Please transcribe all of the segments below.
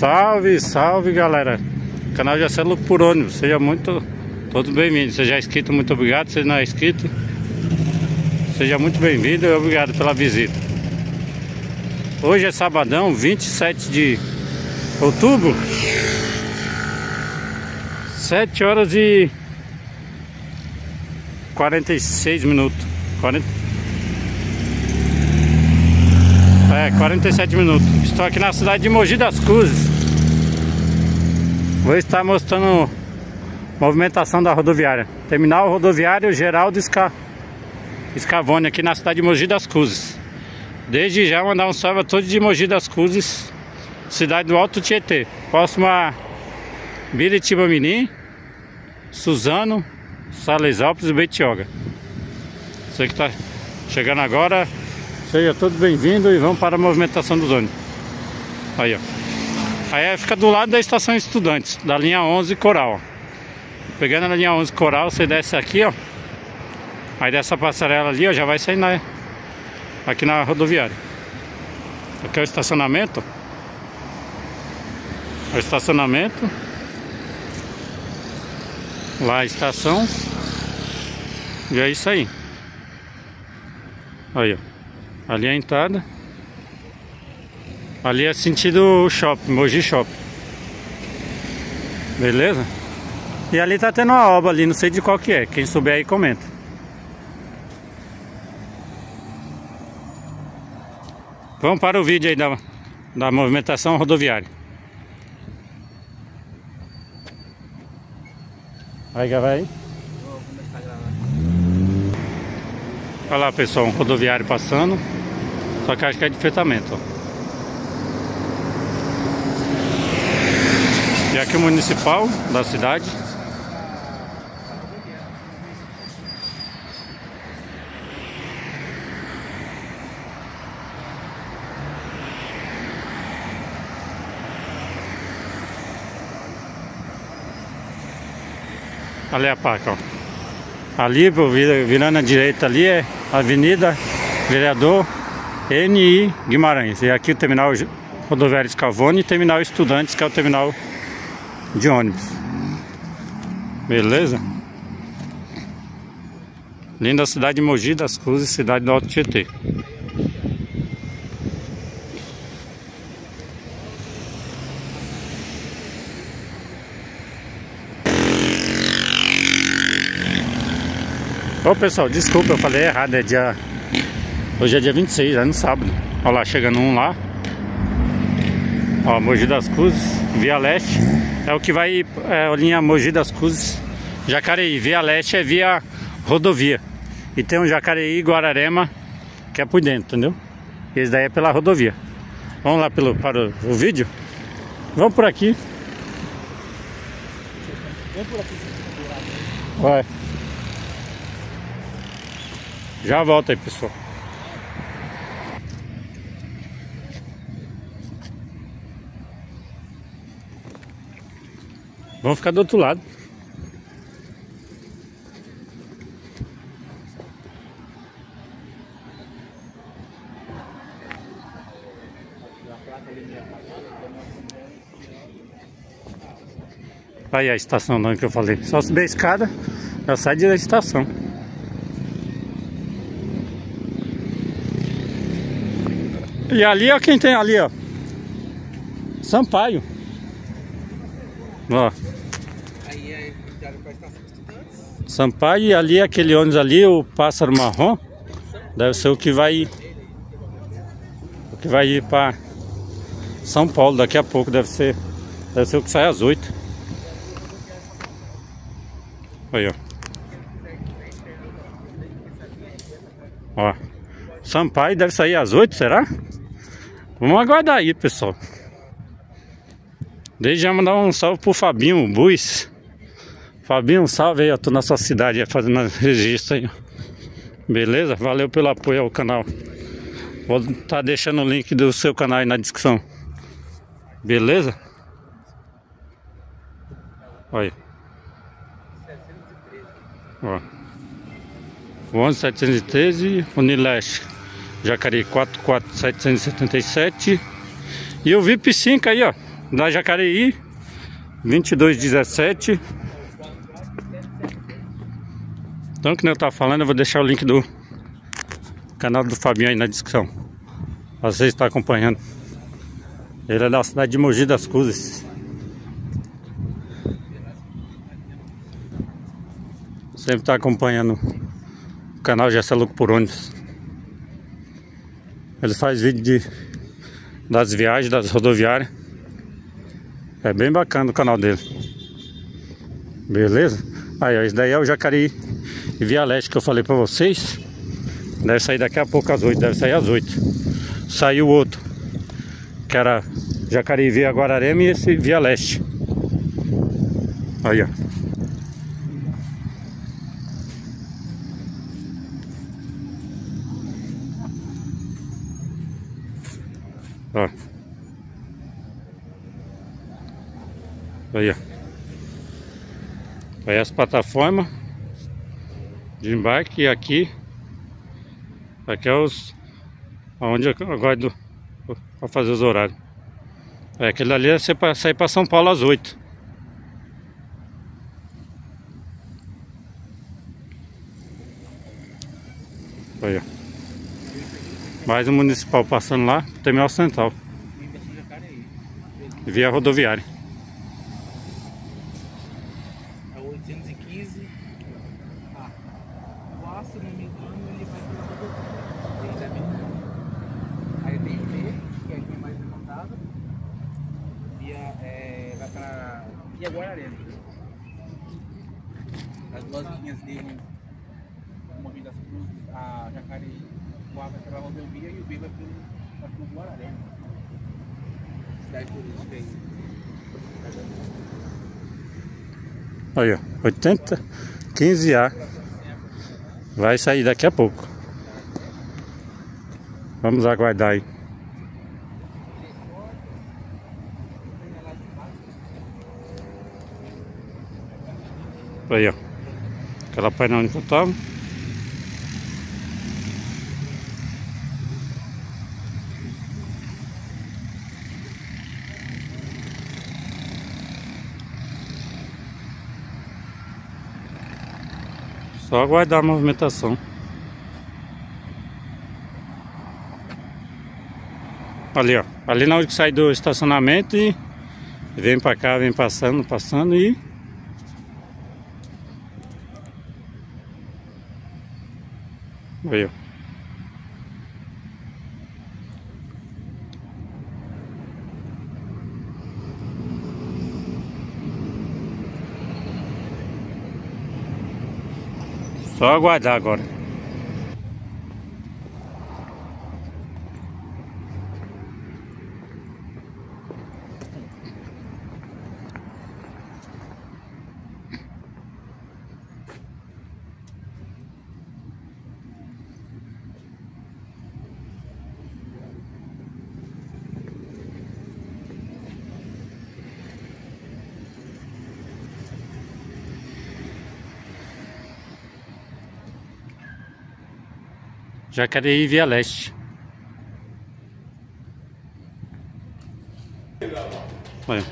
Salve, salve galera. Canal Jacé Louco por ônibus. Seja muito, todos bem-vindos. Seja inscrito, muito obrigado. Se não é inscrito Seja muito bem-vindo e obrigado pela visita. Hoje é sabadão, 27 de outubro. 7 horas e 46 minutos. 40 É, 47 minutos. Estou aqui na cidade de Mogi das Cruzes. Vou estar mostrando movimentação da rodoviária. Terminal rodoviário Geraldo Sca... Scavone aqui na cidade de Mogi das Cruzes. Desde já mandar um salve a todos de Mogi das Cruzes, cidade do Alto Tietê. Próximo a Biritiba Mirim, Suzano, Salesópolis e Betioga. Você que está chegando agora, Seja todos bem-vindos e vamos para a movimentação dos ônibus. Aí, ó. Aí fica do lado da estação Estudantes, da linha 11 Coral. Pegando a linha 11 Coral, você desce aqui, ó. Aí dessa passarela ali, ó, já vai sair na, aqui na rodoviária. Aqui é o estacionamento. É o estacionamento. Lá a estação. E é isso aí. Aí, ó. Ali é a entrada. Ali é sentido shopping, Mogi Shopping. Beleza? E ali tá tendo uma obra ali, não sei de qual que é. Quem souber aí comenta. Vamos para o vídeo aí da, da movimentação rodoviária. Vai gravar aí? Olha lá pessoal, um rodoviário passando. Só que acho que é de fretamento, ó. E aqui o municipal da cidade. Ali é a placa, ó. Ali, virando à direita ali, é Avenida Vereador NI Guimarães. E aqui o terminal rodoviário Scavone e terminal Estudantes, que é o terminal de ônibus. Beleza? Linda cidade de Mogi das Cruzes, cidade do Alto Tietê. Ô pessoal, desculpa, eu falei errado, é dia Hoje é dia 26, é no sábado. Olha lá, chegando um lá. Ó, Mogi das Cruzes, Via Leste. É o que vai, é a linha Mogi das Cruzes, Jacareí. Via Leste é via rodovia. E tem um Jacareí Guararema, que é por dentro, entendeu? E esse daí é pela rodovia. Vamos lá pelo, para o, o vídeo? Vamos por aqui. Vamos por aqui. Vai. Já volta aí, pessoal. Vamos ficar do outro lado. Aí a estação não que eu falei. Só subir a escada, já sai da estação. E ali, ó, quem tem ali, ó. Sampaio. Ó. Sampaio ali aquele ônibus ali, o pássaro marrom, deve ser o que vai o que vai ir para São Paulo daqui a pouco, deve ser deve ser o que sai às 8. Aí, ó. Ó. Sampaio deve sair às 8, será? Vamos aguardar aí, pessoal. Desde já mandar um salve pro Fabinho Bus. Fabinho, salve aí, eu tô na sua cidade fazendo registro aí. Beleza? Valeu pelo apoio ao canal. Vou tá deixando o link do seu canal aí na descrição. Beleza? Olha. Ó. 11713, Unileste, Jacareí 44777. E o VIP 5 aí, ó. da Jacareí 2217 Então, que eu tava falando, eu vou deixar o link do canal do Fabinho aí na descrição. Você está acompanhando. Ele é da cidade de Mogi das Cruzes. Sempre está acompanhando o canal Gessa Louco por Ônibus. Ele faz vídeo de, das viagens, das rodoviárias. É bem bacana o canal dele. Beleza? Aí, ó, esse daí é o Jacareí Via Leste que eu falei pra vocês. Deve sair daqui a pouco às 8, deve sair às 8. Saiu outro, que era Jacareí Via Guararema e esse Via Leste. Aí, ó. Ó. Aí, ó. Aí as plataformas de embarque aqui aqui é os onde eu aguardo para fazer os horários. É, aquele ali é para sair para São Paulo às 8. Aí, ó. Mais um municipal passando lá, terminal central. Via rodoviária. 815. Ah, lá, se não me engano, ele vai para Tem da metade. Aí tem o B, que é quem é mais demandado. Via, é, vai para Via Guararema. As duas linhas dele, uma vem das Cruzes, a Jacareí, o A vai pela rodovia e o B vai para o Guararema. Cidade turística Aí, ó, 80, 15A. Vai sair daqui a pouco. Vamos aguardar aí. Aí, ó. Aquela painel que eu tava. Só aguardar a movimentação. Ali, ó. Ali na hora que sai do estacionamento e vem pra cá, vem passando, passando e... Aí, ó. Só aguardar agora. Jacareí Via Leste. Olha.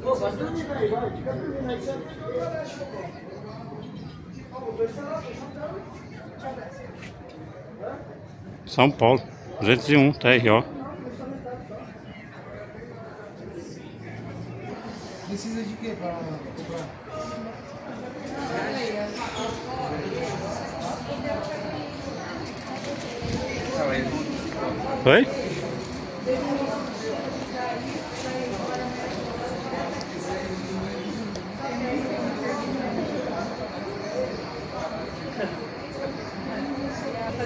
Pô, vai dormindo aí, vai. Fica dormindo aí. Você vai dormir aí, são Paulo, 201, TRO. Precisa de quê para comprar? Oi?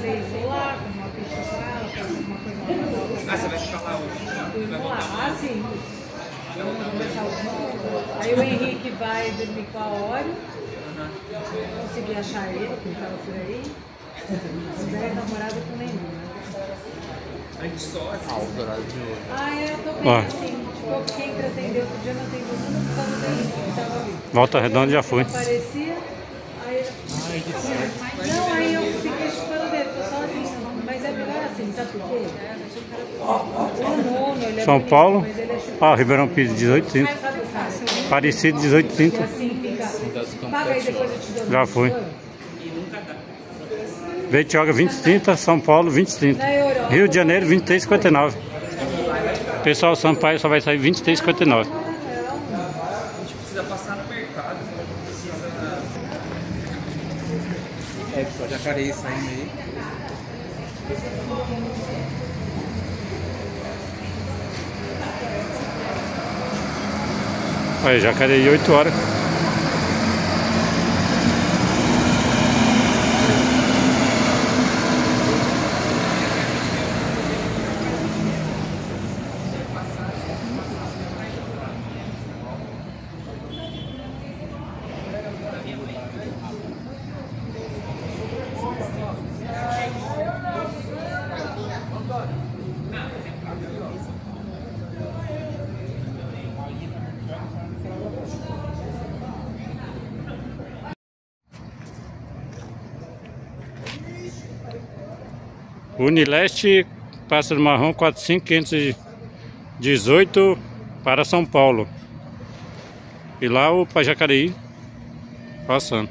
falei, vou lá, com uma pista com ela, faço uma coisa Ah, você vai ficar lá hoje? Vou lá, ah, sim. Aí o Henrique vai dormir com a Ori. Consegui achar ele, que ele estava por aí. Não é namorada com nenhum. A gente só assim. Ah, os horários de hoje. Ah, eu tô bem assim. Tipo, eu fiquei entretendo outro dia, não atendeu tudo por causa dele. que Tava Volta Redonda já fui. aparecia, aí... Ai, de certo. Não, aí eu fiquei chupando o dedo, tô sozinha. Mas é melhor assim, sabe por quê? O nono, ele é São bonito, Paulo. mas ele é. Ó, Ribeirão Pires 1830. Sabe o fácil? Parecido 1830. Assim, fica... Paga aí, depois eu te dou. Já fui. Betioga 2030, São Paulo 2030. Na Europa. Rio de Janeiro 2359. Pessoal Sampaio só vai sair 2359. A gente precisa passar no mercado. Precisa. É, pessoal, jacareí saindo aí. Olha, Jacareí 8 horas. Unileste, Pássaro Marrom 45518 para São Paulo. E lá o para Jacareí passando.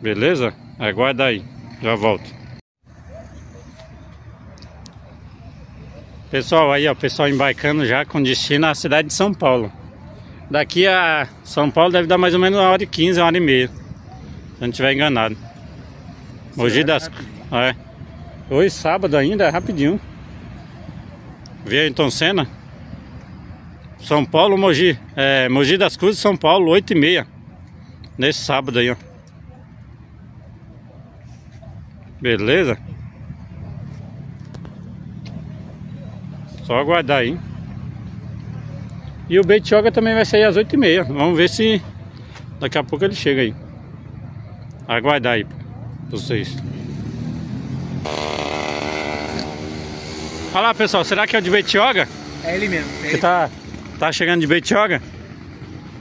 Beleza? Aguarda aí, já volto. Pessoal, aí ó, pessoal embarcando já com destino à cidade de São Paulo. Daqui a São Paulo deve dar mais ou menos uma hora e quinze, uma hora e meia. Se não estiver enganado. Mogi das... É. Hoje, sábado ainda, é rapidinho. Ayrton Senna. São Paulo, Mogi. É, Mogi das Cruzes, São Paulo, 8 e meia. Nesse sábado aí, ó. Beleza? Só aguardar aí. E o Betioga também vai sair às 8 e meia. Vamos ver se daqui a pouco ele chega aí. Aguardar aí pra vocês. Olha lá pessoal, será que é o de Betioga? É ele mesmo. É Que tá, tá chegando de Betioga?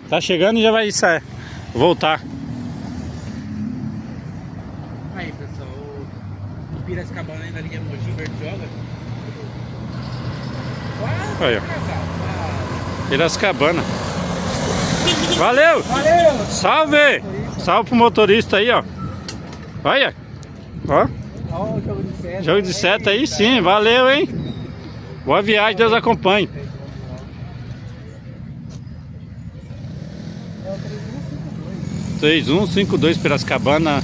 Tá chegando e já vai sair, voltar. Aí, pessoal, o Piracicabana ainda linha Mogi Bertioga. Quase Aí, ó. Piracicabana. Valeu! Valeu! Salve! Salve pro motorista aí, ó. Olha. Ó, o jogo de seta. aí sim, valeu, hein? Boa viagem, Deus acompanhe. É o 3152. 3152 Piracicabana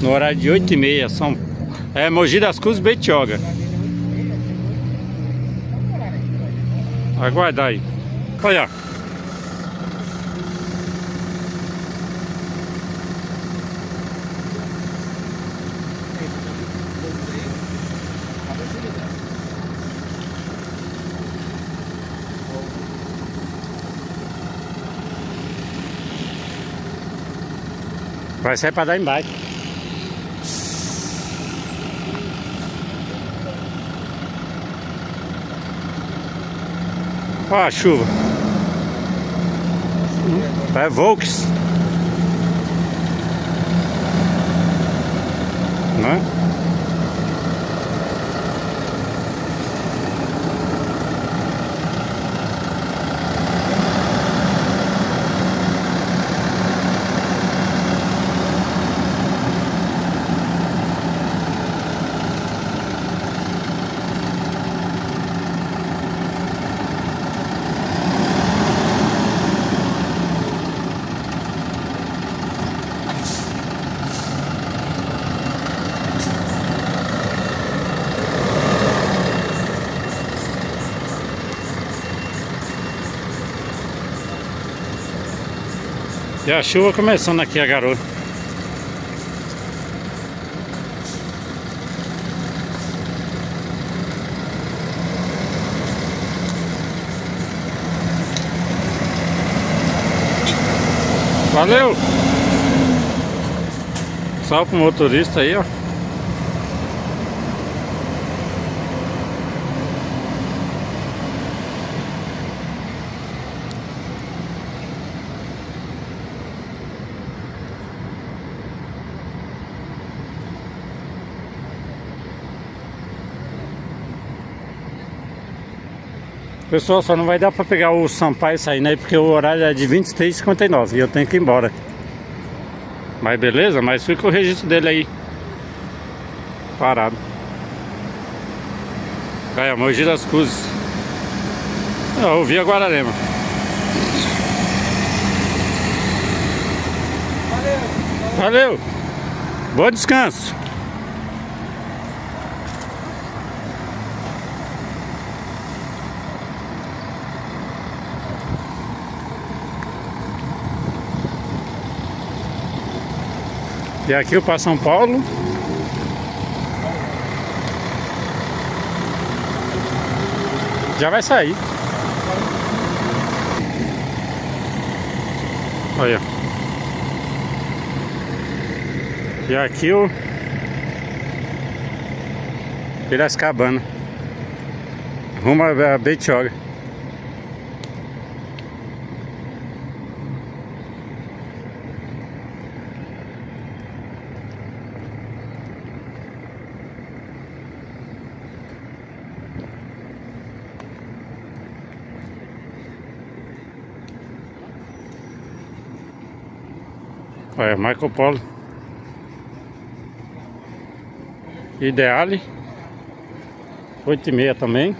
no horário de 8 e meia. São é, Mogi das Cruzes, Betioga. Aguardar aí. Olha. Vai sair pra dar embaixo. Ó a chuva. É Volks. Né? E a chuva começando aqui a garota. Valeu! Salve pro motorista aí, ó. Pessoal, só não vai dar pra pegar o Sampaio sair, né? Porque o horário é de 23h59 e eu tenho que ir embora. Mas beleza, mas fica o registro dele aí. Parado. Aí, Mogi das Cruzes. Eu ouvi a Guararema. Valeu. Valeu. Bom descanso. E aqui o para São Paulo. Já vai sair. Olha. E aqui o Piracicabana. Rumo a Betioga. Olha, é Marco Polo. Ideale. 8 e meia também.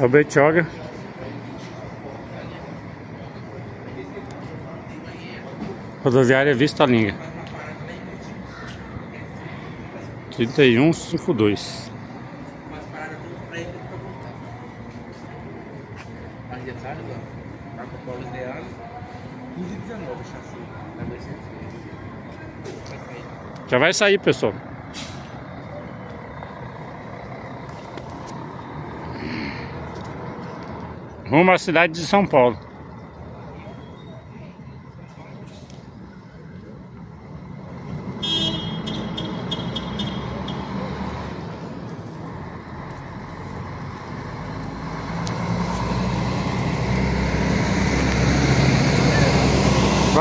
É o Betioga. Rodoviária Vista Linha. 3152. Mais detalhes, ó. Marco Polo Ideal. 15 e 19 chassi. Vai ver se Vai sair. Já vai sair, pessoal. Rumo à cidade de São Paulo.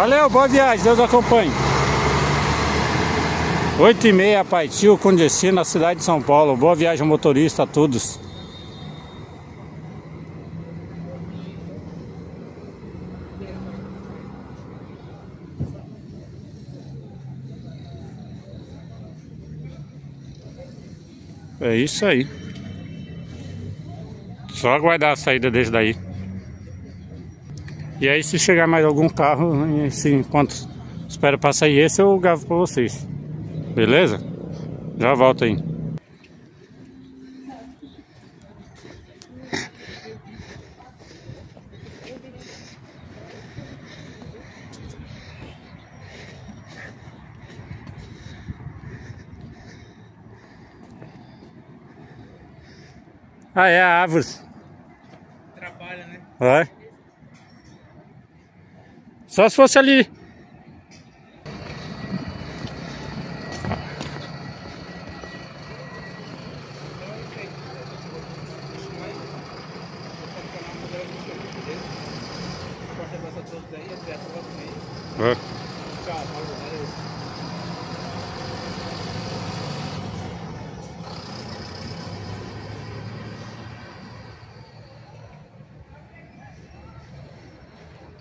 Valeu, boa viagem, Deus acompanhe. 8 e meia, Paitil, com destino à cidade de São Paulo. Boa viagem, motorista, a todos. É isso aí. Só aguardar a saída desse daí. E aí se chegar mais algum carro, assim, enquanto espero pra sair esse, eu gravo pra vocês. Beleza? Já volto aí. Ah, é a árvore. Atrapalha, né? Vai. Só se fosse ali. É.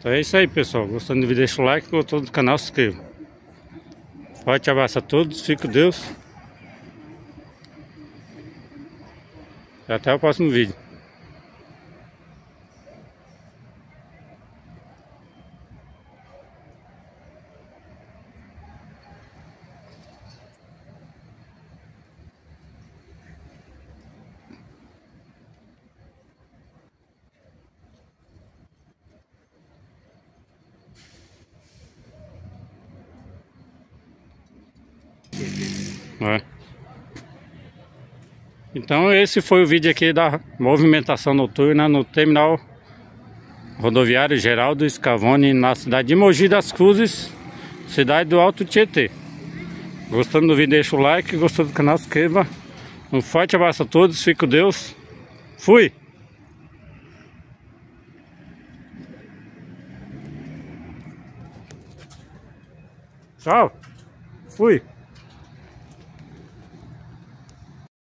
Então é isso aí, pessoal. Gostando do vídeo, deixa o like. Gostou do canal, se inscreva. Forte abraço a todos. Fique com Deus. Até o próximo vídeo. É. Então esse foi o vídeo aqui da movimentação noturna no terminal rodoviário Geraldo Scavone na cidade de Mogi das Cruzes, cidade do Alto Tietê. Gostando do vídeo deixa o like, gostou do canal se inscreva. Um forte abraço a todos, fique com Deus. Fui! Tchau! Fui.